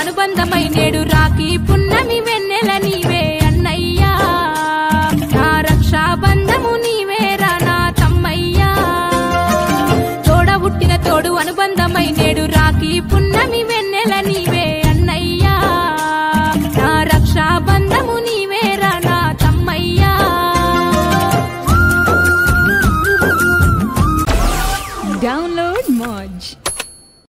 అనుబంధమై నేడు రాకి పున్నమి వెన్నెల నీవే అన్నయ్యా. నా రక్షాబంధము నీవేరా నా తమ్మయ్యా. తోడ పుట్టిన తోడు అనుబంధమై నేడు రాఖీ పున్నమి వెన్నెల నీవే అన్నయ్యా. నా తమ్మయ్యా. డౌన్లోడ్ మోజ్